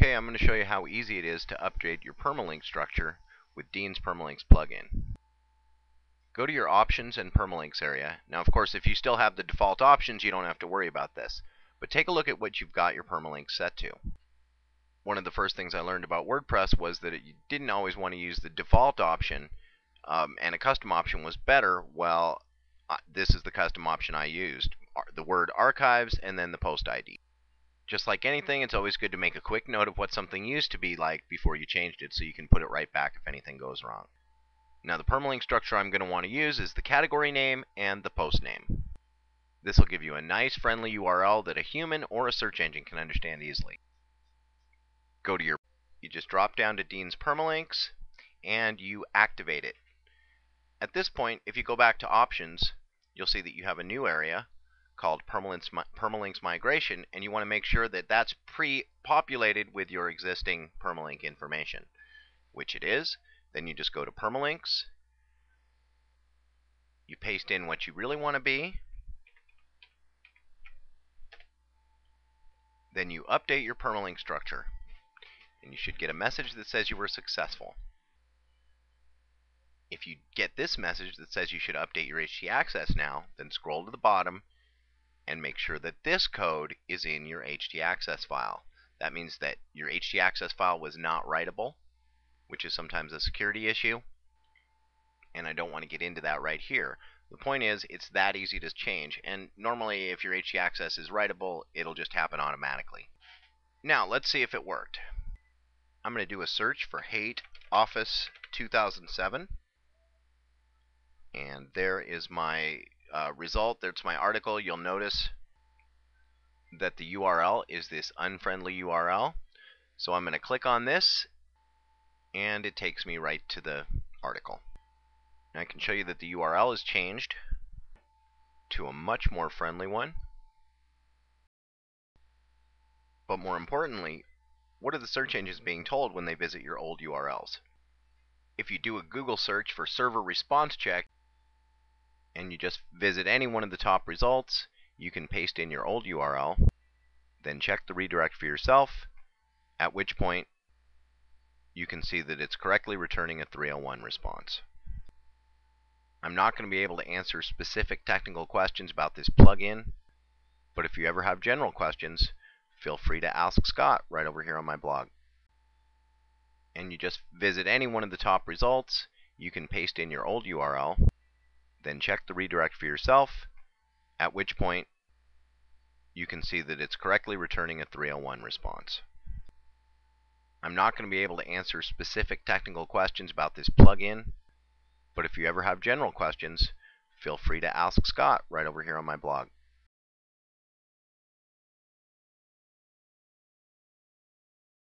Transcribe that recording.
Okay, I'm going to show you how easy it is to update your permalink structure with Dean's Permalinks plugin. Go to your Options and Permalinks area. Now, of course, if you still have the default options, you don't have to worry about this. But take a look at what you've got your permalinks set to. One of the first things I learned about WordPress was that you didn't always want to use the default option, um, and a custom option was better. Well, uh, this is the custom option I used. The word archives and then the post ID. Just like anything, it's always good to make a quick note of what something used to be like before you changed it so you can put it right back if anything goes wrong. Now the permalink structure I'm going to want to use is the category name and the post name. This will give you a nice friendly URL that a human or a search engine can understand easily. Go to your, you just drop down to Dean's Permalinks and you activate it. At this point, if you go back to options, you'll see that you have a new area called permalinks, permalinks migration, and you want to make sure that that's pre-populated with your existing permalink information, which it is. Then you just go to permalinks. You paste in what you really want to be. Then you update your permalink structure. And you should get a message that says you were successful. If you get this message that says you should update your htaccess now, then scroll to the bottom and make sure that this code is in your htaccess file. That means that your htaccess file was not writable, which is sometimes a security issue, and I don't want to get into that right here. The point is, it's that easy to change, and normally if your htaccess is writable, it'll just happen automatically. Now, let's see if it worked. I'm going to do a search for Hate Office 2007, and there is my uh, result, there's my article, you'll notice that the URL is this unfriendly URL. So I'm going to click on this and it takes me right to the article. I can show you that the URL is changed to a much more friendly one. But more importantly, what are the search engines being told when they visit your old URLs? If you do a Google search for server response check, and you just visit any one of the top results, you can paste in your old URL, then check the redirect for yourself, at which point you can see that it's correctly returning a 301 response. I'm not going to be able to answer specific technical questions about this plugin, but if you ever have general questions, feel free to ask Scott right over here on my blog. And you just visit any one of the top results, you can paste in your old URL, then check the redirect for yourself, at which point you can see that it's correctly returning a 301 response. I'm not going to be able to answer specific technical questions about this plugin, but if you ever have general questions, feel free to ask Scott right over here on my blog.